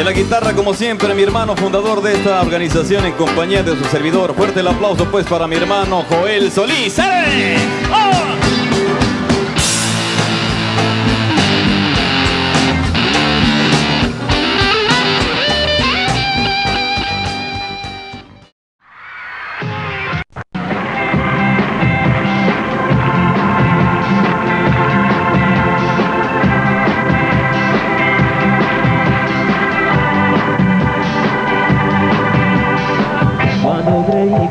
En la guitarra, como siempre, mi hermano fundador de esta organización en compañía de su servidor. Fuerte el aplauso, pues, para mi hermano Joel Solís. ¡Oh!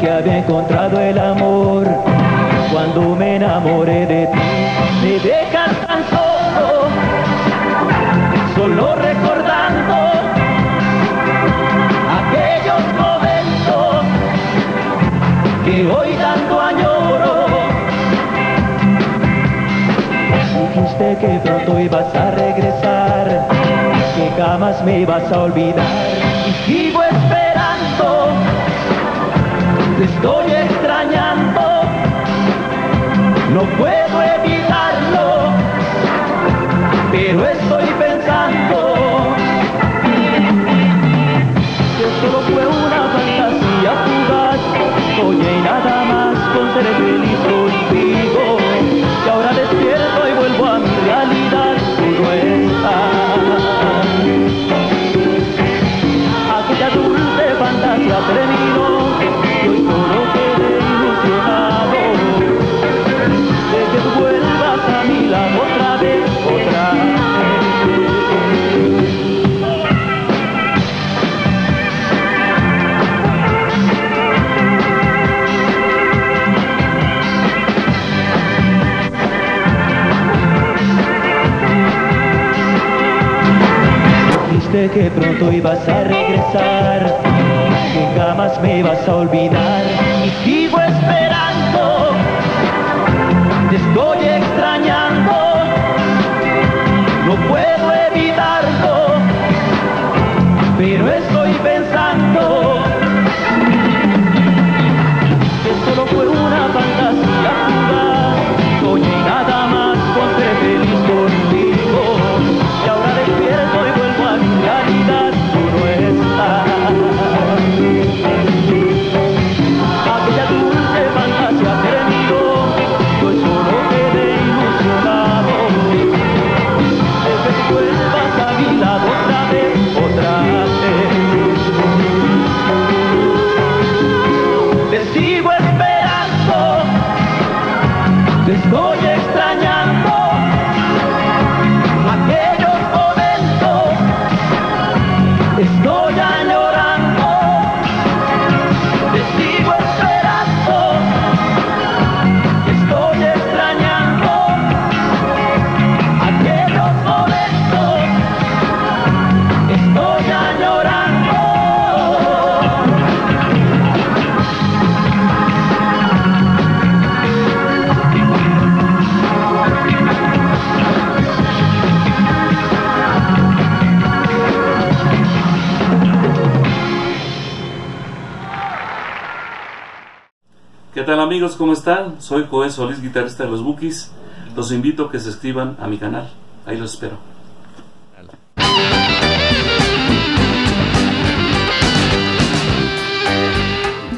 Había encontrado el amor, cuando me enamoré de ti, me dejas tan solo, solo recordando aquellos momentos que hoy tanto añoro. Dijiste que pronto ibas a regresar, que jamás me ibas a olvidar, y estoy extrañando, no puedo evitarlo, pero estoy Que pronto ibas a regresar, que jamás me ibas a olvidar. Y sigo esperando, te estoy extrañando, no puedo evitarlo, pero estoy pensando ¿Qué tal amigos? ¿Cómo están? Soy Joel Solís, guitarrista de los Bookies. Los invito a que se suscriban a mi canal. Ahí los espero.